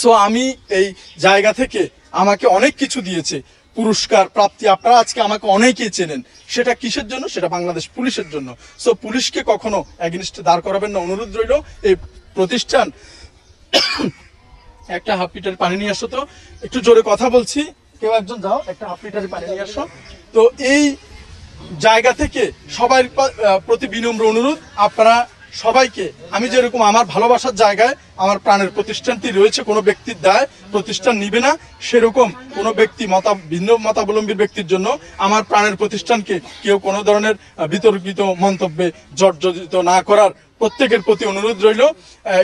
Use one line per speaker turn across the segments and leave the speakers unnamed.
So আমি এই জায়গা থেকে আমাকে অনেক কিছু দিয়েছে। পুরস্কার, প্রাপ্তি, আপনারা আজকে আমাকে অনেকেই চেনেন। সেটা কিসের জন্য? সেটা বাংলাদেশ পুলিশের জন্য। সো পুলিশকে কখনো অ্যাগেনিস্টে দাঁড় করাবেন না, অনুরোধ রইল, এই প্রতিষ্ঠান একটা হাফ লিটার পানি নিয়ে আসো তো। একটু জোরে কথা বলছি। কেউ একজন যাও, একটা হাফ লিটার পানি নিয়ে আসো। তো, এই জায়গা থেকে সবার প্রতি বিনম্র অনুরোধ। আপনারা সবাইকে আমি যেরকম আমার ভালোবাসার জায়গায় আমার প্রাণের প্রতিষ্ঠানটি রয়েছে, কোনো ব্যক্তির দায় প্রতিষ্ঠান নিবে না, সেরকম কোনো ব্যক্তি মতা, ভিন্ন মতাবলম্বী ব্যক্তির জন্য আমার প্রাণের প্রতিষ্ঠানকে কেউ কোনো ধরনের বিতর্কিত মন্তব্যে জর্জরিত না করার প্রত্যেকের প্রতি অনুরোধ রইল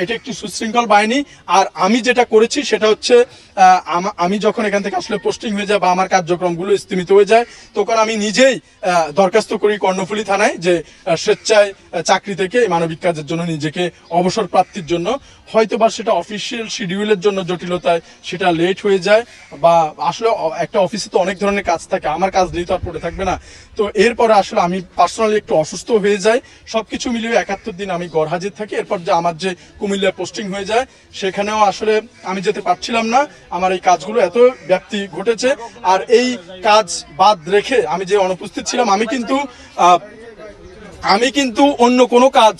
এটা একটি সুশৃঙ্খল বাহিনী। আর আমি যেটা করেছি সেটা হচ্ছে আমি যখন এখান থেকে আসলে পোস্টিং হয়ে যায় বা আমার কার্যক্রমগুলো স্থিমিত হয়ে যায়, তখন আমি নিজেই দরখাস্ত করি কর্ণফুলী থানায় যে স্বেচ্ছায় চাকরি থেকে মানবিক কাজের জন্য নিজেকে অবসর প্রাপ্তির জন্য। হয়তো বা সেটা অফিসিয়াল শিডিউলের জন্য জটিলতায় সেটা লেট হয়ে যায় বা আসলে একটা অফিসে তো অনেক ধরনের কাজ থাকে, আমার কাজ নেই তো আর পড়ে থাকবে না। তো এরপরে আসলে আমি পার্সোনালি একটু অসুস্থ হয়ে যাই সব কিছু মিলিয়ে একাত্তর দিন আমি গড় হাজির থাকি, এরপর যে আমার যে কুমিল্লায় পোস্টিং হয়ে যায়, সেখানেও আসলে আমি যেতে পারছিলাম না। আমার এই কাজগুলো এত ব্যাপ্তি ঘটেছে। আর এই কাজ বাদ রেখে আমি যে অনুপস্থিত ছিলাম, আমি কিন্তু আমি কিন্তু অন্য কোনো কাজ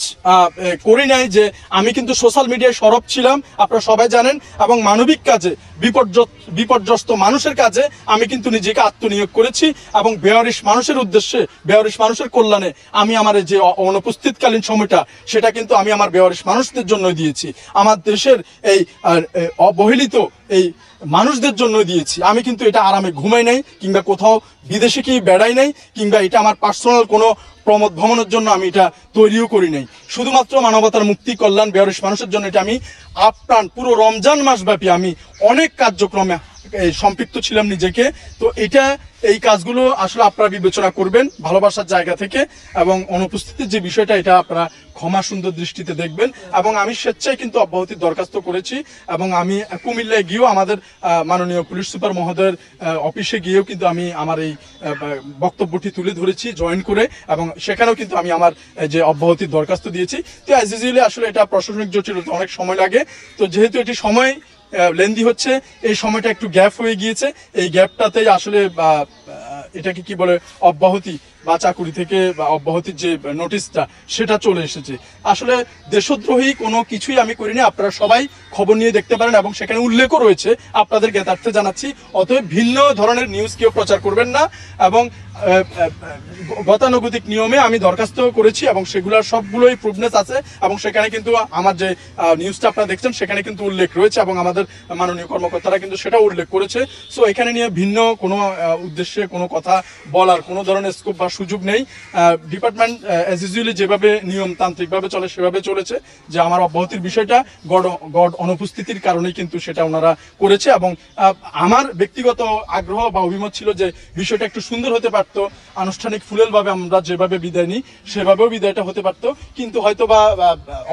করি নাই যে আমি কিন্তু সোশ্যাল মিডিয়ায় সরব ছিলাম। আপনারা সবাই জানেন, এবং মানবিক কাজে বিপর্যস্ত মানুষের কাজে আমি কিন্তু নিজেকে আত্মনিয়োগ করেছি এবং বেয়ারিশ মানুষের উদ্দেশ্যে বেয়ারিশ মানুষের কল্যাণে আমি আমার যে অনুপস্থিতকালীন সময়টা, সেটা কিন্তু আমি আমার বেয়ারিশ মানুষদের জন্য দিয়েছি। আমার দেশের এই অবহেলিত এই মানুষদের জন্য দিয়েছি। আমি কিন্তু এটা আরামে ঘুমাই নাই কিংবা কোথাও বিদেশে কি বেড়াই নাই কিংবা এটা আমার পার্সোনাল কোনো প্রমোদ ভ্রমণের জন্য আমি এটা তৈরিও করি নাই। শুধুমাত্র মানবতার মুক্তি, কল্যাণ বেয়ারিশ মানুষের জন্য এটা আমি আপ্রাণ, পুরো রমজান মাস ব্যাপী আমি অনেক কার্যক্রমে সম্পৃক্ত ছিলাম নিজেকে। তো এটা, এই কাজগুলো আসলে আপনারা বিবেচনা করবেন ভালোবাসার জায়গা থেকে এবং অনুপস্থিতির যে বিষয়টা, এটা আপনারা ক্ষমা সুন্দর দৃষ্টিতে দেখবেন। এবং আমি স্বেচ্ছায় কিন্তু অব্যাহতির দরখাস্ত করেছি এবং আমি কুমিল্লায় গিয়েও আমাদের মাননীয় পুলিশ সুপার মহোদয়ের অফিসে গিয়েও কিন্তু আমি আমার এই বক্তব্যটি তুলে ধরেছি, জয়েন করে এবং সেখানেও কিন্তু আমি আমার যে অব্যাহতির দরখাস্ত দিয়েছি। তো অ্যাজ ইউজুয়ালি আসলে এটা প্রশাসনিক জটিলতা, অনেক সময় লাগে। তো যেহেতু এটি সময় লেন্দি হচ্ছে। এই সময়টা একটু গ্যাপ হয়ে গিয়েছে। এই গ্যাপটাতেই আসলে এটাকে কি বলে, অব্যাহতি বা চাকুরি থেকে, বা অব্যাহতির যে নোটিশটা সেটা চলে এসেছে। আসলে দেশদ্রোহী কোনো কিছুই আমি করিনি। আপনারা সবাই খবর নিয়ে দেখতে পারেন এবং সেখানে উল্লেখও রয়েছে। আপনাদের জ্ঞাতার্থে জানাচ্ছি। অতএব ভিন্ন ধরনের নিউজ কেউ প্রচার করবেন না এবং গতানুগতিক নিয়মে আমি দরখাস্ত করেছি এবং সেগুলোর সবগুলোই প্রুভনেস আছে এবং সেখানে কিন্তু আমার যে নিউজটা আপনারা দেখছেন, সেখানে কিন্তু উল্লেখ রয়েছে এবং আমাদের মাননীয় কর্মকর্তারা কিন্তু সেটা উল্লেখ করেছে। সো এখানে নিয়ে ভিন্ন কোনো উদ্দেশ্যে কোনো কথা বলার কোনো ধরনের স্কোপ বা সুযোগ নেই। ডিপার্টমেন্ট অ্যাজ ইউজুয়ালি যেভাবে নিয়মতান্ত্রিকভাবে চলে সেভাবে চলেছে যে আমার অব্যাহতির বিষয়টা গড গড অনুপস্থিতির কারণেই কিন্তু সেটা ওনারা করেছে এবং আমার ব্যক্তিগত আগ্রহ বা অভিমত ছিল যে বিষয়টা একটু সুন্দর হতে পারতো আনুষ্ঠানিক ফুলেলভাবে আমরা যেভাবে বিদায় নিই, সেভাবেও বিদায়টা হতে পারতো। কিন্তু হয়তো বা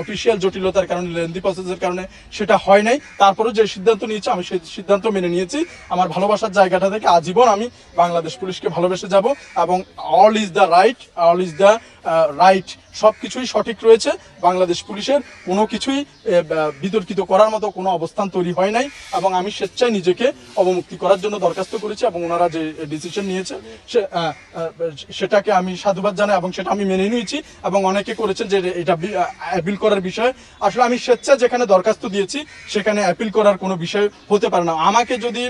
অফিসিয়াল জটিলতার কারণে লেন্দি প্রসেসের কারণে সেটা হয় নাই। তারপরেও যে সিদ্ধান্ত নিয়েছি, আমি সেই সিদ্ধান্ত মেনে নিয়েছি। আমার ভালোবাসার জায়গাটা থেকে আজীবন আমি বাংলাদেশ পুলিশকে ভালোবেসে যাব এবং all is the right all is the right সব কিছুই সঠিক রয়েছে। বাংলাদেশ পুলিশের কোনো কিছুই বিতর্কিত করার মতো কোনো অবস্থান তৈরি হয় নাই এবং আমি স্বেচ্ছায় নিজেকে অবমুক্তি করার জন্য দরখাস্ত করেছি এবং ওনারা যে ডিসিশন নিয়েছে সেটাকে আমি সাধুবাদ জানাই এবং সেটা আমি মেনে নিয়েছি এবং অনেকে করেছেন যে এটা অ্যাপিল করার বিষয়। আসলে আমি স্বেচ্ছায় যেখানে দরখাস্ত দিয়েছি, সেখানে অ্যাপিল করার কোনো বিষয় হতে পারে না। আমাকে যদি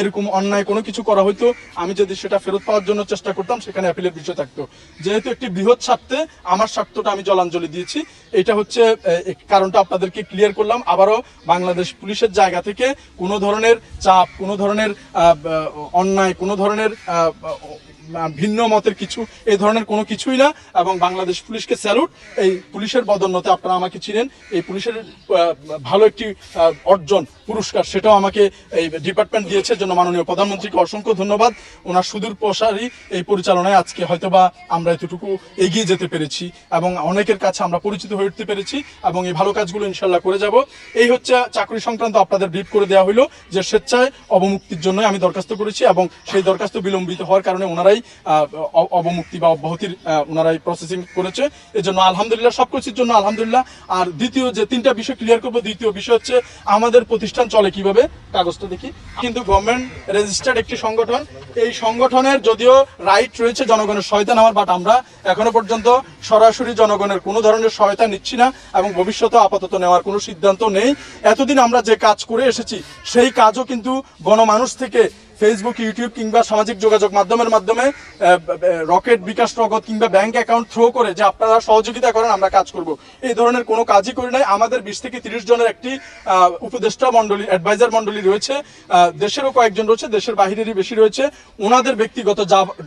এরকম অন্যায় কোনো কিছু করা হতো আমি যদি সেটা ফেরত পাওয়ার জন্য চেষ্টা করতাম, সেখানে অ্যাপিলের বিষয় থাকতো। যেহেতু একটি বৃহৎ স্বার্থে আমার স্বার্থটা আমি জলাঞ্জলি দিয়েছি। এটা হচ্ছে কারণটা আপনাদেরকে ক্লিয়ার করলাম। আবারও বাংলাদেশ পুলিশের জায়গা থেকে কোনো ধরনের চাপ, কোনো ধরনের অন্যায়, কোনো ধরনের ভিন্ন মতের কিছু এই ধরনের কোনো কিছুই না। এবং বাংলাদেশ পুলিশকে স্যালুট এই পুলিশের বদন্যতে আপনারা আমাকে চিনেন। এই পুলিশের ভালো একটি অর্জন পুরস্কার, সেটাও আমাকে এই ডিপার্টমেন্ট দিয়েছে, জন্য মাননীয় প্রধানমন্ত্রীকে অসংখ্য ধন্যবাদ। ওনার সুদূর প্রসারী এই পরিচালনায় আজকে হয়তোবা আমরা এতটুকু এগিয়ে যেতে পেরেছি এবং অনেকের কাছে আমরা পরিচিত হয়ে উঠতে পেরেছি এবং এই ভালো কাজগুলো ইনশাল্লাহ করে যাব। এই হচ্ছে চাকরি সংক্রান্ত আপনাদের ব্রিফ করে দেওয়া হলো যে স্বেচ্ছায় অবমুক্তির জন্য আমি দরখাস্ত করেছি এবং সেই দরখাস্ত বিলম্বিত হওয়ার কারণে ওনারাই অবমুক্তি বা অব্যাহতির ওনারাই প্রসেসিং করেছে। এজন্য আলহামদুলিল্লাহ সব কিছুর জন্য আলহামদুলিল্লাহ। আর দ্বিতীয় যে তিনটা বিষয় ক্লিয়ার করব, দ্বিতীয় বিষয় হচ্ছে আমাদের প্রতিষ্ঠান প্রতিষ্ঠান চলে কীভাবে? কাগজটা দেখি। কিন্তু গভর্নমেন্ট রেজিস্টার্ড একটি সংগঠন। এই সংগঠনের যদিও রাইট রয়েছে জনগণের সহায়তা নেওয়ার বাট আমরা এখনও পর্যন্ত সরাসরি জনগণের কোনো ধরনের সহায়তা নিচ্ছি না এবং ভবিষ্যতে আপাতত নেওয়ার কোনো সিদ্ধান্ত নেই। এতদিন আমরা যে কাজ করে এসেছি, সেই কাজও কিন্তু গণমানুষ থেকে ফেসবুক ইউটিউব কিংবা সামাজিক যোগাযোগ মাধ্যমের মাধ্যমে রকেট বিকাশ নগদ কিংবা ব্যাংক অ্যাকাউন্ট থ্রো করে যে আপনারা সহযোগিতা করেন, আমরা কাজ করব। এই ধরনের কোনো কাজই করি নাই। আমাদের বিশ থেকে তিরিশ জনের একটি উপদেষ্টা মন্ডলী অ্যাডভাইজার মন্ডলী রয়েছে। দেশেরও কয়েকজন রয়েছে, দেশের বাহিরেরই বেশি রয়েছে। ওনাদের ব্যক্তিগত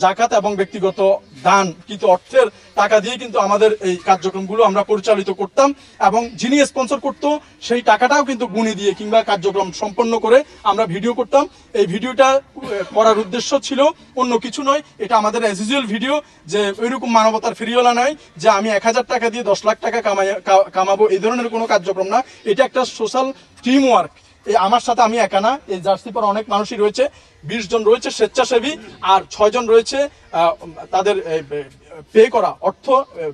জাকাত এবং ব্যক্তিগত দান, কিন্তু অর্থের টাকা দিয়ে কিন্তু আমাদের এই কার্যক্রমগুলো আমরা পরিচালিত করতাম এবং যিনি স্পন্সর করতো, সেই টাকাটাও কিন্তু গুণি দিয়ে কিংবা কার্যক্রম সম্পন্ন করে আমরা ভিডিও করতাম। এই ভিডিওটা করার উদ্দেশ্য ছিল অন্য কিছু নয়, এটা আমাদের অ্যাজ ভিডিও যে ওইরকম মানবতার ফেরিওয়ালা নয় যে আমি এক হাজার টাকা দিয়ে দশ লাখ টাকা কামাই কামাবো, এই ধরনের কোনো কার্যক্রম না। এটা একটা সোশ্যাল টিম ওয়ার্ক এই আমার সাথে আমি একা না, এই জার্সি পর অনেক মানুষই রয়েছে, বিশ জন রয়েছে স্বেচ্ছাসেবী আর ছয় জন রয়েছে তাদের পে করা, অর্থ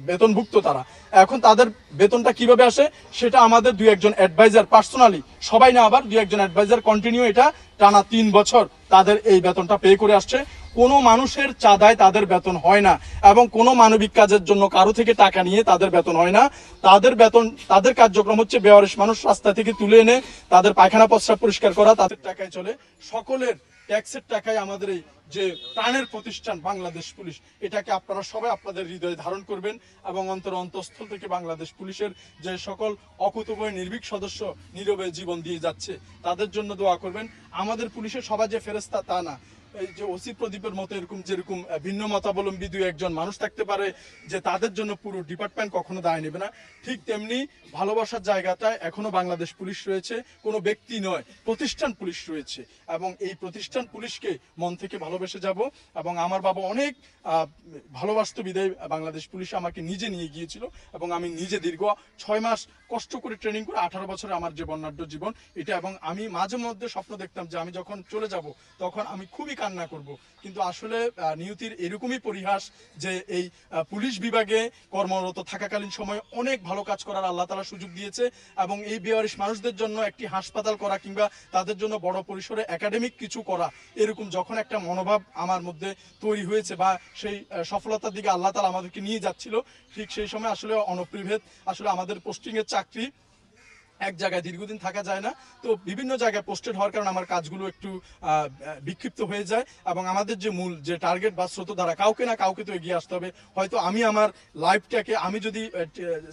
বেতনভুক্ত তারা। এখন তাদের বেতনটা কীভাবে আসে, সেটা আমাদের দুই একজন অ্যাডভাইজার পার্সোনালি সবাই না আবার দুই একজন অ্যাডভাইজার কন্টিনিউ এটা টানা তিন বছর তাদের এই বেতনটা পে করে আসছে। কোনো মানুষের চাঁদায় তাদের বেতন হয় না এবং কোনো মানবিক কাজের জন্য কারও থেকে টাকা নিয়ে তাদের বেতন হয় না। তাদের বেতন, তাদের কার্যক্রম হচ্ছে বেওয়ারিশ মানুষ রাস্তা থেকে তুলে এনে তাদের পায়খানা প্রস্রাব পরিষ্কার করা, তাদের টাকায় চলে। সকলের ট্যাক্সের টাকায় আমাদের এই যে প্রাণের প্রতিষ্ঠান বাংলাদেশ পুলিশ, এটাকে আপনারা সবাই আপনাদের হৃদয়ে ধারণ করবেন এবং অন্তর অন্তঃস্থল থেকে বাংলাদেশ পুলিশের যে সকল অকুতভয় নির্ভীক সদস্য নীরবে জীবন দিয়ে যাচ্ছে, তাদের জন্য দোয়া করবেন। আমাদের পুলিশের সবাই যে ফেরেস্তা তা না। যে ওসি প্রদীপের মতো এরকম যেরকম ভিন্ন মতাবলম্বী দুই একজন মানুষ থাকতে পারে যে তাদের জন্য পুরো ডিপার্টমেন্ট কখনো দায় নেবে না। ঠিক তেমনি ভালোবাসার জায়গাটায় এখনও বাংলাদেশ পুলিশ রয়েছে, কোনো ব্যক্তি নয়, প্রতিষ্ঠান পুলিশ রয়েছে। এবং এই প্রতিষ্ঠান পুলিশকে মন থেকে ভালোবেসে যাব এবং আমার বাবা অনেক ভালোবাসত বিদায় বাংলাদেশ পুলিশ আমাকে নিজে নিয়ে গিয়েছিল এবং আমি নিজে দীর্ঘ ছয় মাস কষ্ট করে ট্রেনিং করে আঠারো বছরে আমার যে বর্ণাঢ্য জীবন, এটা এবং আমি মাঝে মধ্যে স্বপ্ন দেখতাম যে আমি যখন চলে যাব, তখন আমি খুবই কান্না করব। কিন্তু আসলে নিয়তির এরকমই পরিহাস যে এই পুলিশ বিভাগে কর্মরত থাকাকালীন সময় অনেক ভালো কাজ করার আল্লাহ তালা সুযোগ দিয়েছে এবং এই বেওয়ারিশ মানুষদের জন্য একটি হাসপাতাল করা কিংবা তাদের জন্য বড় পরিসরে একাডেমিক কিছু করা, এরকম যখন একটা মনোভাব আমার মধ্যে তৈরি হয়েছে বা সেই সফলতার দিকে আল্লাহ তালা আমাদেরকে নিয়ে যাচ্ছিল, ঠিক সেই সময় আসলে অনপ্রিভেদ, আসলে আমাদের পোস্টিং এর চাকরি এক জায়গায় দীর্ঘদিন থাকা যায় না। তো বিভিন্ন জায়গায় পোস্টেড হওয়ার কারণে আমার কাজগুলো একটু বিক্ষিপ্ত হয়ে যায় এবং আমাদের যে মূল, যে টার্গেট বা স্রোত দ্বারা কাউকে না কাউকে তো এগিয়ে আসতে হবে। হয়তো আমি আমার লাইফটাকে আমি যদি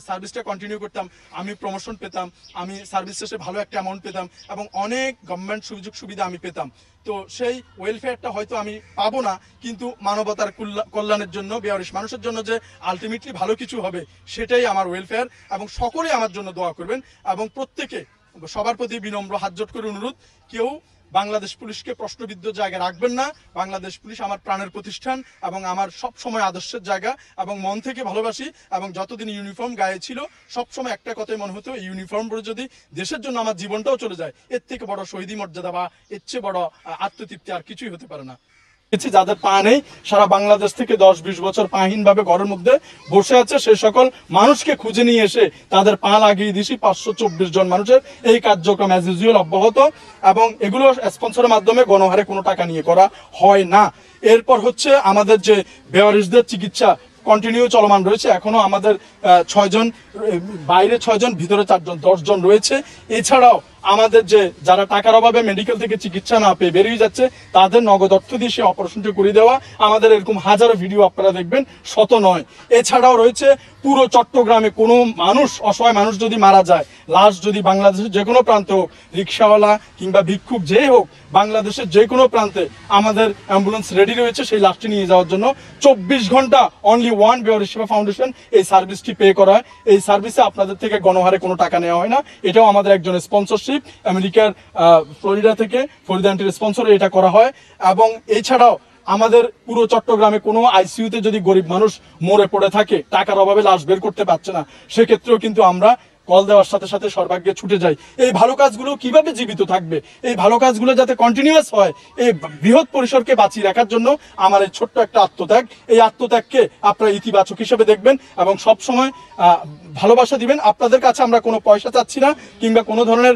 সার্ভিসটা কন্টিনিউ করতাম, আমি প্রমোশন পেতাম, আমি সার্ভিস শেষে ভালো একটা অ্যামাউন্ট পেতাম এবং অনেক গভর্নমেন্ট সুযোগ সুবিধা আমি পেতাম। তো সেই ওয়েলফেয়ারটা হয়তো আমি পাবো না, কিন্তু মানবতার কল্যা- কল্যাণের জন্য বেয়ারিশ মানুষের জন্য যে আলটিমেটলি ভালো কিছু হবে, সেটাই আমার ওয়েলফেয়ার এবং সকলে আমার জন্য দোয়া করবেন এবং প্রত্যেকে সবার প্রতি বিনম্র হাতজোট করে অনুরোধ, কেউ বাংলাদেশ পুলিশকে প্রশ্নবিদ্ধ জায়গায় রাখবেন না। বাংলাদেশ পুলিশ আমার প্রাণের প্রতিষ্ঠান এবং আমার সব সময় আদর্শের জায়গা এবং মন থেকে ভালোবাসি এবং যতদিন ইউনিফর্ম গায়ে ছিল, সবসময় একটা কথাই মনে হতো, এই ইউনিফর্ম পরে যদি দেশের জন্য আমার জীবনটাও চলে যায়, এর থেকে বড় শহীদি মর্যাদা বা এর চেয়ে বড় আত্মতৃপ্তি আর কিছুই হতে পারে না। যাদের পা নেই, সারা বাংলাদেশ থেকে দশ বিশ বছর পাহীন ভাবে ঘরের মধ্যে বসে আছে, সে সকল মানুষকে খুঁজে নিয়ে এসে তাদের পা লাগিয়ে দিছি পাঁচশো চব্বিশ জন মানুষের এই কার্যক্রম অ্যাজ ইউজুয়াল অব্যাহত এবং এগুলো স্পন্সরের মাধ্যমে গণহারে কোনো টাকা নিয়ে করা হয় না। এরপর হচ্ছে আমাদের যে বেওয়ারিশদের চিকিৎসা কন্টিনিউ চলমান রয়েছে। এখনও আমাদের ছয়জন বাইরে ছয়জন, ভিতরে চারজন, দশজন রয়েছে। এছাড়াও আমাদের যে যারা টাকার অভাবে মেডিকেল থেকে চিকিৎসা না পেয়ে বেরিয়ে যাচ্ছে, তাদের নগদ অর্থ দিয়ে সে অপারেশনটি করে দেওয়া। আমাদের এরকম হাজারো ভিডিও আপনারা দেখবেন, শত নয়। এছাড়াও রয়েছে, পুরো চট্টগ্রামে কোনো মানুষ, অসহায় মানুষ যদি মারা যায়, লাশ যদি বাংলাদেশের যে কোনো প্রান্তে হোক, রিক্সাওয়ালা কিংবা ভিক্ষুক যে হোক, বাংলাদেশের যে কোনো প্রান্তে আমাদের অ্যাম্বুলেন্স রেডি রয়েছে সেই লাশটি নিয়ে যাওয়ার জন্য। চব্বিশ ঘণ্টা অনলি ওয়ান বেওয়ার সেবা ফাউন্ডেশন এই সার্ভিসটি পে করা এই সার্ভিসে আপনাদের থেকে গণহারে কোনো টাকা নেওয়া হয় না। এটাও আমাদের একজন স্পন্সরশিপ আমেরিকার ফ্লোরিডা থেকে ফরিদা স্পন্সরে এটা করা হয়। এবং এছাড়াও আমাদের পুরো চট্টগ্রামে কোনো আইসিইউতে যদি গরিব মানুষ মরে পড়ে থাকে, টাকার অভাবে লাশ বের করতে পারছে না, সেক্ষেত্রেও কিন্তু আমরা কল দেওয়ার সাথে সাথে সর্বাগ্যে ছুটে যায়। এই ভালো কাজগুলো কীভাবে জীবিত থাকবে? এই ভালো কাজগুলো যাতে কন্টিনিউয়াস হয়, এই বৃহৎ পরিসরকে বাঁচিয়ে রাখার জন্য আমার এই ছোট্ট একটা আত্মত্যাগ। এই আত্মত্যাগকে আপনারা ইতিবাচক হিসেবে দেখবেন এবং সবসময় ভালোবাসা দিবেন। আপনাদের কাছে আমরা কোনো পয়সা চাচ্ছি না কিংবা কোনো ধরনের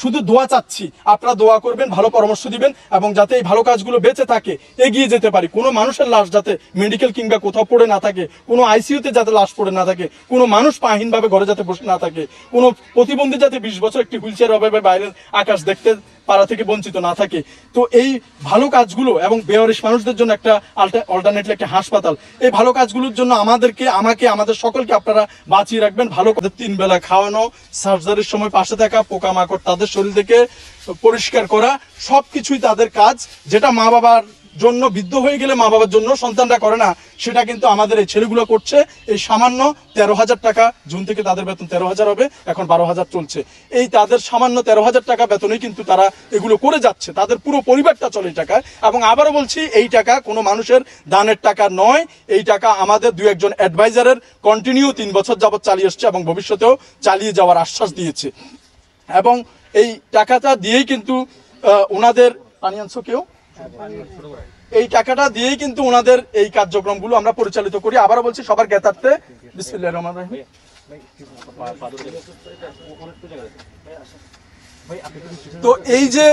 শুধু দোয়া চাচ্ছি। আপনারা দোয়া করবেন, ভালো পরামর্শ দিবেন এবং যাতে এই ভালো কাজগুলো বেঁচে থাকে, এগিয়ে যেতে পারি। কোনো মানুষের লাশ যাতে মেডিকেল কিংবা কোথাও পড়ে না থাকে, কোনো আইসিইউতে যাতে লাশ পড়ে না থাকে, কোনো মানুষ পাহীনভাবে ঘরে যাতে বসে না থাকে, কোনো প্রতিবন্ধী যাতে বিশ বছর একটি হুইল চেয়ার অভাবে বাইরের আকাশ দেখতে পারা থেকে বঞ্চিত না থাকে। তো এই ভালো কাজগুলো এবং বেয়ারিশ মানুষদের জন্য একটা অল্টারনেটলি একটা হাসপাতাল, এই ভালো কাজগুলোর জন্য আমাদেরকে, আমাকে, আমাদের সকলকে আপনারা বাঁচিয়ে রাখবেন। ভালো তিন বেলা খাওয়ানো সার্জারির সময় পাশে থাকা, পোকামাকড় তাদের শরীর থেকে পরিষ্কার করা সব কিছুই তাদের কাজ। যেটা মা বাবার জন্য বৃদ্ধ হয়ে গেলে মা বাবার জন্য সন্তানরা করে না, সেটা কিন্তু আমাদের এই ছেলেগুলো করছে। এই সামান্য তেরো হাজার টাকা, জুন থেকে তাদের বেতন তেরো হাজার হবে, এখন বারো হাজার চলছে। এই তাদের সামান্য তেরো হাজার টাকা বেতনেই কিন্তু তারা এগুলো করে যাচ্ছে। তাদের পুরো পরিবারটা চলে এই টাকায়। এবং আবারও বলছি, এই টাকা কোনো মানুষের দানের টাকা নয়। এই টাকা আমাদের দু একজন অ্যাডভাইজারের কন্টিনিউ তিন বছর যাবত চালিয়ে এসছে এবং ভবিষ্যতেও চালিয়ে যাওয়ার আশ্বাস দিয়েছে। এবং এই টাকাটা দিয়েই কিন্তু ওনাদের, পানি কেউ? এই টাকাটা দিয়েই কিন্তু ওনাদের এই কার্যক্রমগুলো আমরা পরিচালিত করি। আবারও বলছি, সবার জ্ঞাতার্থে। বিসমিল্লাহির রহমানির রহিম। তো এই যে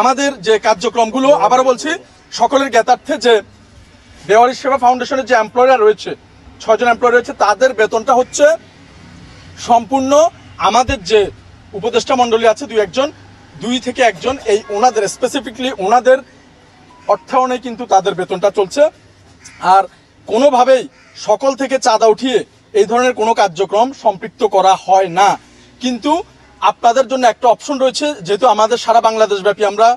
আমাদের যে কার্যক্রমগুলো, আবারও বলছি, সকলের জ্ঞাতার্থে যে বেওয়ারি সেবা ফাউন্ডেশনের যে এমপ্লয়ার রয়েছে, ছয়জন এমপ্লয়ার রয়েছে, তাদের বেতনটা হচ্ছে সম্পূর্ণ আমাদের যে উপদেষ্টা মণ্ডলী আছে দুই একজন দুই থেকে একজন এই ওনাদের স্পেসিফিকলি ওনাদের অর্থায়নে কিন্তু তাদের বেতনটা চলছে। আর কোনোভাবেই সকল থেকে চাঁদা উঠিয়ে এই ধরনের কোনো কার্যক্রম সম্পৃক্ত করা হয় না। কিন্তু আপনাদের জন্য একটা অপশন রয়েছে, যেহেতু আমাদের সারা বাংলাদেশব্যাপী আমরা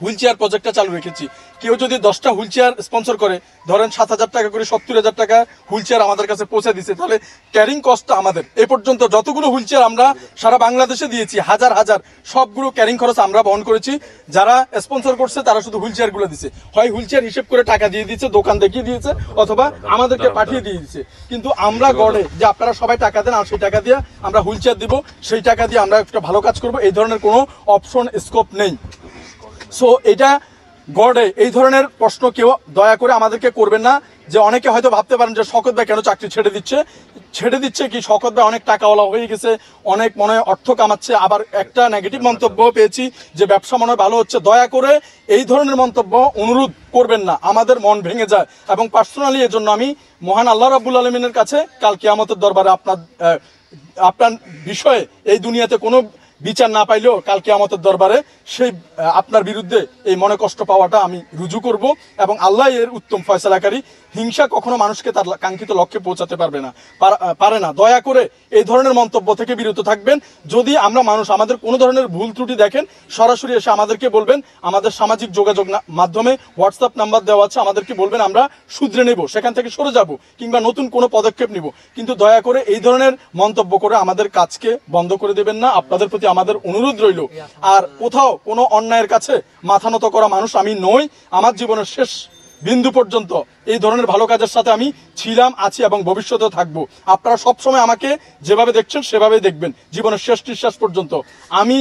হুইল চেয়ার প্রজেক্টটা চালু রেখেছি। কেউ যদি দশটা হুইল চেয়ার স্পন্সর করে ধরেন সাত হাজার টাকা করে সত্তর হাজার টাকা হুইল চেয়ার আমাদের কাছে পৌঁছে দিছে তাহলে ক্যারিং কস্টটা আমাদের। এ পর্যন্ত যতগুলো হুইল চেয়ার আমরা সারা বাংলাদেশে দিয়েছি হাজার হাজার সবগুলো ক্যারিং খরচ আমরা বহন করেছি। যারা স্পন্সর করছে তারা শুধু হুইল চেয়ারগুলো দিছে। হয় হুইল চেয়ার হিসেব করে টাকা দিয়ে দিয়েছে দোকান দেখিয়ে দিয়েছে অথবা আমাদেরকে পাঠিয়ে দিয়ে দিয়েছে। কিন্তু আমরা গড়ে যে আপনারা সবাই টাকা দেন আর সেই টাকা দিয়ে আমরা হুইল চেয়ার দিব সেই টাকা দিয়ে আমরা একটা ভালো কাজ করব এই ধরনের কোনো অপশন স্কোপ নেই। সো এটা গড়ে, এই ধরনের প্রশ্ন কেউ দয়া করে আমাদেরকে করবেন না, যে অনেকে হয়তো ভাবতে পারেন যে শকত ভাই কেন চাকরি ছেড়ে দিচ্ছে। ছেড়ে দিচ্ছে কি? শকত ভাই অনেক টাকাওয়ালা হয়ে গেছে, অনেক মনে হয় অর্থ কামাচ্ছে। আবার একটা নেগেটিভ মন্তব্য পেয়েছি যে ব্যবসা মনে ভালো হচ্ছে। দয়া করে এই ধরনের মন্তব্য অনুরোধ করবেন না, আমাদের মন ভেঙে যায়। এবং পার্সোনালি এর জন্য আমি মহান আল্লাহ রাবুল আলমিনের কাছে কাল কিয়ামতের দরবারে আপনার আপনার বিষয়ে এই দুনিয়াতে কোনো বিচার না পাইলেও কালকে আমাদের দরবারে সেই আপনার বিরুদ্ধে এই মনে কষ্ট পাওয়াটা আমি রুজু করব এবং আল্লাহ এর উত্তম ফয়সলাকারী হিংসা কখনো মানুষকে তার কাঙ্ক্ষিত লক্ষ্যে পৌঁছাতে পারবে না। পারে না। দয়া করে এই ধরনের মন্তব্য থেকে বিরত থাকবেন। যদি আমরা মানুষ আমাদের কোনো ধরনের ভুল ত্রুটি দেখেন, সরাসরি এসে আমাদেরকে বলবেন। আমাদের সামাজিক যোগাযোগ মাধ্যমে হোয়াটসঅ্যাপ নাম্বার দেওয়া আছে, আমাদেরকে বলবেন, আমরা শুধরে নেব, সেখান থেকে সরে যাব কিংবা নতুন কোনো পদক্ষেপ নিব। কিন্তু দয়া করে এই ধরনের মন্তব্য করে আমাদের কাজকে বন্ধ করে দেবেন না। আপনাদের প্রতি আমাদের অনুরোধ রইল। আর কোথাও কোনো অন্যায়ের কাছে মাথা নত করা মানুষ আমি নই। আমার জীবনের শেষ বিন্দু পর্যন্ত এই ধরনের ভালো কাজের সাথে আমি ছিলাম, আছি এবং ভবিষ্যতে থাকব। আপনারা সবসময় আমাকে যেভাবে দেখছেন সেভাবে দেখবেন। জীবনের শেষ নিঃশ্বাস পর্যন্ত। আমি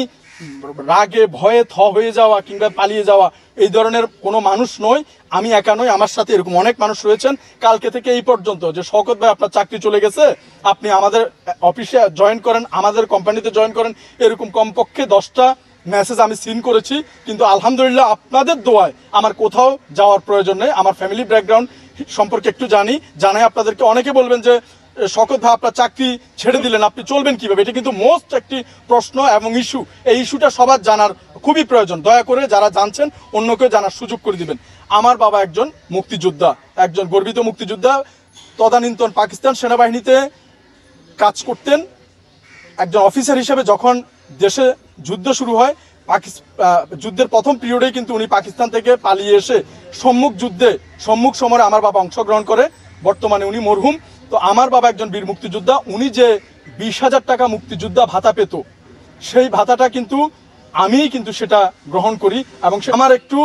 রাগে, ভয়ে, থ হয়ে যাওয়া কিংবা পালিয়ে যাওয়া, এই ধরনের কোনো মানুষ নয় আমি একা নই, আমার সাথে এরকম অনেক মানুষ রয়েছেন। কালকে থেকে এই পর্যন্ত যে শকত ভাই আপনার চাকরি চলে গেছে, আপনি আমাদের অফিসে জয়েন করেন, আমাদের কোম্পানিতে জয়েন করেন, এরকম কমপক্ষে দশটা মেসেজ আমি সিন করেছি। কিন্তু আলহামদুলিল্লাহ আপনাদের দোয়ায় আমার কোথাও যাওয়ার প্রয়োজন নেই। আমার ফ্যামিলি ব্যাকগ্রাউন্ড সম্পর্কে একটু জানি। জানাই আপনাদেরকে অনেকে বলবেন যে শকত ভাই, আপনার চাকরি ছেড়ে দিলেন, আপনি চলবেন কীভাবে? এটা কিন্তু মোস্ট একটি প্রশ্ন এবং ইস্যু এই ইস্যুটা সবার জানার খুবই প্রয়োজন। দয়া করে যারা জানছেন অন্যকে জানার সুযোগ করে দিবেন। আমার বাবা একজন মুক্তিযোদ্ধা, একজন গর্বিত মুক্তিযোদ্ধা, তদানীন্তন পাকিস্তান সেনাবাহিনীতে কাজ করতেন। একজন অফিসার হিসেবে যখন দেশে যুদ্ধ শুরু হয় যুদ্ধের প্রথম পিরিয়ডে কিন্তু উনি পাকিস্তান থেকে পালিয়ে এসে সম্মুখ যুদ্ধে, সম্মুখ সমরে আমার বাবা অংশগ্রহণ করে। বর্তমানে উনি মরহুম। তো আমার বাবা একজন বীর মুক্তিযোদ্ধা, উনি যে বিশ হাজার টাকা মুক্তিযোদ্ধা ভাতা পেত, সেই ভাতাটা কিন্তু আমিই কিন্তু সেটা গ্রহণ করি এবং আমার একটু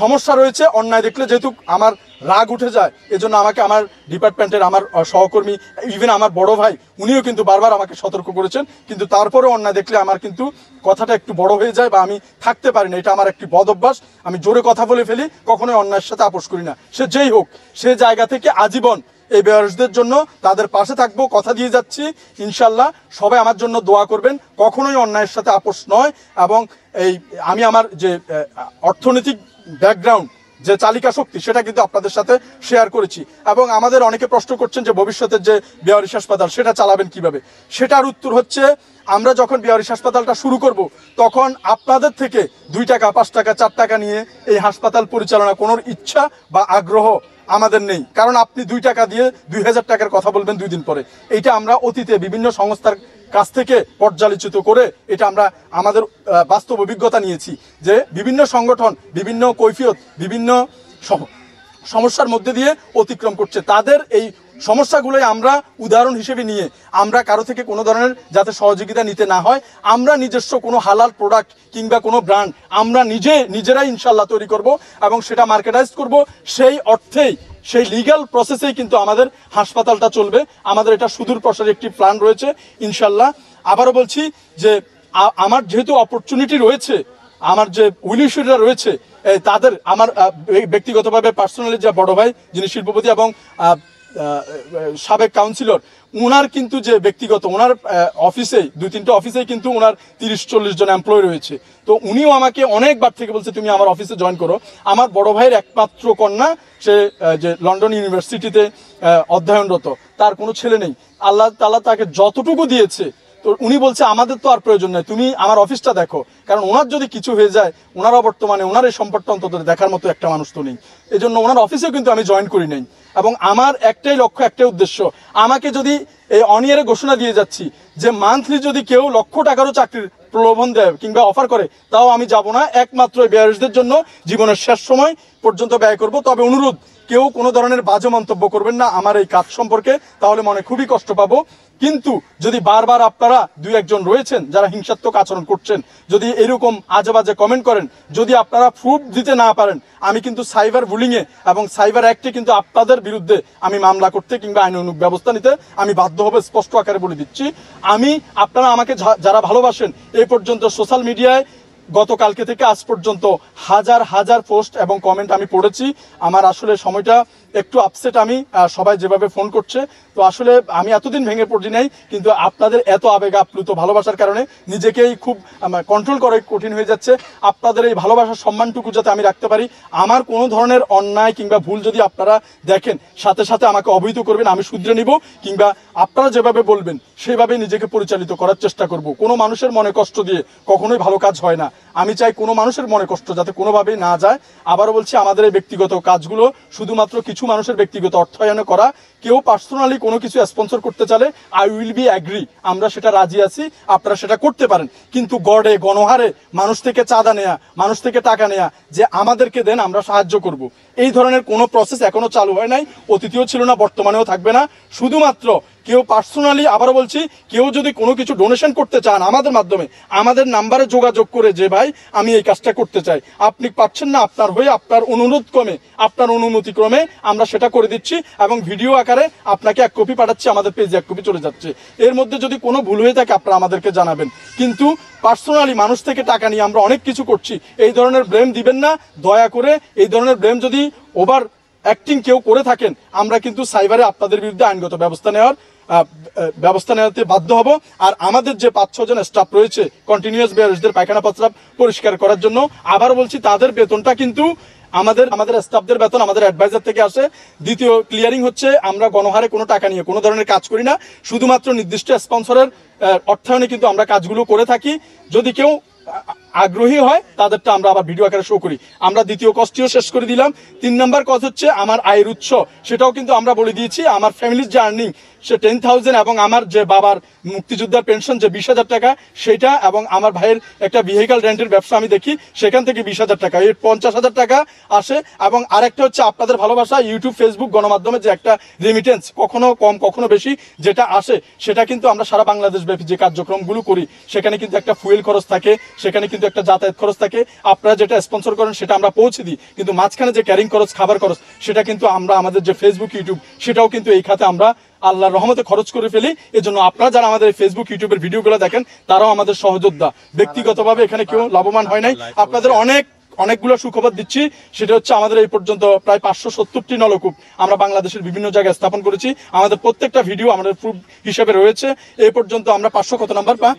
সমস্যা রয়েছে, অন্যায় দেখলে যেহেতু আমার রাগ উঠে যায়, এজন্য আমাকে আমার ডিপার্টমেন্টের আমার সহকর্মী ইভেন আমার বড় ভাই, উনিও কিন্তু বারবার আমাকে সতর্ক করেছেন, কিন্তু তারপরেও অন্যায় দেখলে আমার কিন্তু কথাটা একটু বড় হয়ে যায় বা আমি থাকতে পারি না, এটা আমার একটি বদ অভ্যাস, আমি জোরে কথা বলে ফেলি, কখনোই অন্যায়ের সাথে আপোষ করি না। সে যেই হোক, সে জায়গা থেকে আজীবন এই বেয়ারসদের জন্য তাদের পাশে থাকব, কথা দিয়ে যাচ্ছি। ইনশাল্লাহ সবাই আমার জন্য দোয়া করবেন, কখনোই অন্যায়ের সাথে আপোষ নয় এবং এই আমি আমার যে অর্থনৈতিক ব্যাকগ্রাউন্ড যে চালিকা শক্তি, সেটা কিন্তু আপনাদের সাথে শেয়ার করেছি। এবং আমাদের অনেকে প্রশ্ন করছেন যে ভবিষ্যতের যে বিহারিস হাসপাতাল, সেটা চালাবেন কীভাবে? সেটার উত্তর হচ্ছে, আমরা যখন বিহারিস হাসপাতালটা শুরু করব, তখন আপনাদের থেকে দুই টাকা, পাঁচ টাকা, চার টাকা নিয়ে এই হাসপাতাল পরিচালনা কোনো ইচ্ছা বা আগ্রহ আমাদের নেই। কারণ আপনি দুই টাকা দিয়ে দুই হাজার টাকার কথা বলবেন দুই দিন পরে। এইটা আমরা অতীতে বিভিন্ন সংস্থার কাছ থেকে পর্যালোচিত করে এটা আমরা আমাদের বাস্তব অভিজ্ঞতা নিয়েছি যে বিভিন্ন সংগঠন, বিভিন্ন কৈফিয়ত, বিভিন্ন সমস্যার মধ্যে দিয়ে অতিক্রম করছে। তাদের এই সমস্যাগুলোই আমরা উদাহরণ হিসেবে নিয়ে, আমরা কারও থেকে কোনো ধরনের যাতে সহযোগিতা নিতে না হয়, আমরা নিজস্ব কোনো হালাল প্রোডাক্ট কিংবা কোনো ব্র্যান্ড আমরা নিজে, নিজেরাই ইনশাল্লাহ তৈরি করব এবং সেটা মার্কেটাইজ করব। সেই অর্থেই, সেই লিগ্যাল প্রসেসেই কিন্তু আমাদের হাসপাতালটা চলবে। আমাদের এটা সুদূর প্রসারে একটি প্ল্যান রয়েছে ইনশাল্লাহ আবারও বলছি যে আমার যেহেতু অপরচুনিটি রয়েছে, আমার যে উইলিশরা রয়েছে তাদের, আমার ব্যক্তিগতভাবে পার্সোনালি যে বড় ভাই যিনি শিল্পপতি এবং সাবেক কাউন্সিলর ওনার কিন্তু যে ব্যক্তিগত ওনার অফিসেই অফিসে দুই তিনটে অফিসেই কিন্তু ওনার তিরিশ চল্লিশ জন এমপ্লয় রয়েছে। তো উনিও আমাকে অনেকবার থেকে বলছে, তুমি আমার অফিসে জয়েন করো। আমার বড় ভাইয়ের একমাত্র কন্যা, সে যে লন্ডন ইউনিভার্সিটিতে অধ্যয়নরত, তার কোনো ছেলে নেই। আল্লাহ তাল্লাহ তাকে যতটুকু দিয়েছে তো উনি বলছে, আমাদের তো আর প্রয়োজন নেই। তুমি আমার অফিসটা দেখো। কারণ ওনার যদি কিছু হয়ে যায় ওনারা বর্তমানে ওনার এই সম্পদটা অন্তত দেখার মতো একটা মানুষ তো নেই। এই জন্য ওনার অফিসেও কিন্তু আমি জয়েন করি নাই। এবং আমার একটাই লক্ষ্য, একটাই উদ্দেশ্য, আমাকে যদি এই অনিয়ারে ঘোষণা দিয়ে যাচ্ছি যে মান্থলি যদি কেউ লক্ষ টাকারও চাকরির প্রলোভন দেয় কিংবা অফার করে, তাও আমি যাব না। একমাত্র বেয়ারসদের জন্য জীবনের শেষ সময় পর্যন্ত ব্যয় করব। তবে অনুরোধ কেউ কোনো ধরনের বাজে মন্তব্য করবেন না আমার এই কাজ সম্পর্কে, তাহলে মনে খুবই কষ্ট পাবো। কিন্তু যদি বারবার আপনারা দুই একজন রয়েছেন যারা হিংসাত্মক আচরণ করছেন, যদি এরকম আজে বাজে কমেন্ট করেন, যদি আপনারা প্রুফ দিতে না পারেন, আমি কিন্তু সাইবার বুলিংয়ে এবং সাইবার অ্যাক্টে কিন্তু আপনাদের বিরুদ্ধে আমি মামলা করতে কিংবা আইনানুগ ব্যবস্থা নিতে আমি বাধ্য হবে, স্পষ্ট আকারে বলে দিচ্ছি। আমি, আপনারা আমাকে যারা ভালোবাসেন এই পর্যন্ত সোশ্যাল মিডিয়ায় গতকালকে থেকে আজ পর্যন্ত হাজার হাজার পোস্ট এবং কমেন্ট আমি পড়েছি। আমার আসলে সময়টা একটু আপসেট আমি সবাই যেভাবে ফোন করছে। তো আসলে আমি এতদিন ভেঙে পড়ি নাই, কিন্তু আপনাদের এত আবেগ আপ্লুত ভালোবাসার কারণে নিজেকেই খুব কন্ট্রোল করা কঠিন হয়ে যাচ্ছে। আপনাদের এই ভালোবাসার সম্মানটুকু যাতে আমি রাখতে পারি, আমার কোনো ধরনের অন্যায় কিংবা ভুল যদি আপনারা দেখেন, সাথে সাথে আমাকে অবহিত করবেন, আমি শুধরে নিব, কিংবা আপনারা যেভাবে বলবেন সেভাবে নিজেকে পরিচালিত করার চেষ্টা করব। কোনো মানুষের মনে কষ্ট দিয়ে কখনোই ভালো কাজ হয় না। আমি চাই কোনো মানুষের মনে কষ্ট যাতে কোনোভাবেই না যায়। আবারও বলছি, আমাদের ব্যক্তিগত কাজগুলো শুধুমাত্র কিছু মানুষের ব্যক্তিগত অর্থায়নে করা কেউ পার্সোনালি কোনো কিছু স্পন্সর করতে চালে আই উইল বি অ্যাগ্রি আমরা সেটা রাজি আছি, আপনারা সেটা করতে পারেন। কিন্তু গড়ে, গণহারে, মানুষ থেকে চাঁদা নেয়া, মানুষ থেকে টাকা নেয়া, যে আমাদেরকে দেন, আমরা সাহায্য করব। এই ধরনের কোনো প্রসেস এখনও চালু হয় নাই, অতীতেও ছিল না, বর্তমানেও থাকবে না। শুধুমাত্র কেউ পার্সোনালি আবারও বলছি, কেউ যদি কোনো কিছু ডোনেশন করতে চান আমাদের মাধ্যমে, আমাদের নাম্বারে যোগাযোগ করে যে, ভাই, আমি এই কাজটা করতে চাই। আপনি পাচ্ছেন না, আপনার হয়ে আপনার অনুরোধ ক্রমে, আপনার অনুমতি ক্রমে আমরা সেটা করে দিচ্ছি এবং ভিডিও আকারে আপনাকে এক কপি পাঠাচ্ছি, আমাদের পেজে এক কপি চলে যাচ্ছে। এর মধ্যে যদি কোনো ভুল হয়ে থাকে, আপনারা আমাদেরকে জানাবেন। কিন্তু পার্সোনালি মানুষ থেকে টাকা নিয়ে আমরা অনেক কিছু করছি। এই ধরনের ব্লেম দিবেন না। দয়া করে এই ধরনের ব্লেম যদি ওভার অ্যাক্টিং কেউ করে থাকেন, আমরা কিন্তু সাইবারে আপনাদের বিরুদ্ধে আইনগত ব্যবস্থা নেওয়ার ব্যবস্থা নেওয়াতে বাধ্য হব। আর আমাদের যে পাঁচ ছজন স্টাফ রয়েছে কন্টিনিউয়াস বেয়ারসদের পায়খানা প্রস্রাব পরিষ্কার করার জন্য, আবার বলছি তাদের বেতনটা কিন্তু আমাদের আমাদের স্টাফদের বেতন আমাদের অ্যাডভাইজার থেকে আসে। দ্বিতীয় ক্লিয়ারিং হচ্ছে, আমরা গণহারে কোনো টাকা নিয়ে, কোনো ধরনের কাজ করি না। শুধুমাত্র নির্দিষ্ট স্পন্সরের অর্থায়নে কিন্তু আমরা কাজগুলো করে থাকি। যদি কেউ আগ্রহী হয়, তাদেরটা আমরা আবার ভিডিও আকারে শো করি। আমরা দ্বিতীয় কষ্টটিও শেষ করে দিলাম। তিন নাম্বার কথা হচ্ছে আমার আয়ের উৎস। সেটাও কিন্তু আমরা বলে দিয়েছি, আমার ফ্যামিলির যে আর্নিং সে টেন থাউজেন্ড এবং আমার যে বাবার মুক্তিযোদ্ধার পেনশন যে বিশ হাজার টাকা, সেটা এবং আমার ভাইয়ের একটা ভেহিক্যাল রেন্টের ব্যবসা আমি দেখি, সেখান থেকে বিশ হাজার টাকা, এর পঞ্চাশ হাজার টাকা আসে এবং আরেকটা হচ্ছে আপনাদের ভালোবাসা ইউটিউব ফেসবুক গণমাধ্যমে যে একটা রেমিটেন্স কখনো কম, কখনো বেশি, যেটা আসে, সেটা কিন্তু আমরা সারা বাংলাদেশ ব্যাপী যে কার্যক্রমগুলো করি, সেখানে কিন্তু একটা ফুয়েল খরচ থাকে, সেখানে কিন্তু একটা যাতায়াত খরচ থাকে, আপনারা যেটা স্পন্সর করেন সেটা আমরা পৌঁছে দিই। কিন্তু মাঝখানে যে ক্যারিং খরচ, খাবার খরচ, সেটা কিন্তু আমরা আমাদের যে ফেসবুক ইউটিউব সেটাও কিন্তু এই খাতে আমরা আল্লাহর রহমতে খরচ করে ফেলি। এজন্য আপনারা যারা আমাদের ফেসবুক ইউটিউবের ভিডিওগুলো দেখেন, তারাও আমাদের সহযোদ্ধা। ব্যক্তিগতভাবে এখানে কেউ লাভবান হয় নাই। আপনাদের অনেক, অনেকগুলো সুখবর দিচ্ছি। সেটা হচ্ছে আমাদের এই পর্যন্ত প্রায় পাঁচশো সত্তরটি নলকূপ আমরা বাংলাদেশের বিভিন্ন জায়গায় স্থাপন করেছি। আমাদের প্রত্যেকটা ভিডিও আমাদের প্রুফ হিসেবে রয়েছে। এই পর্যন্ত আমরা পাঁচশো কত নাম্বার পা?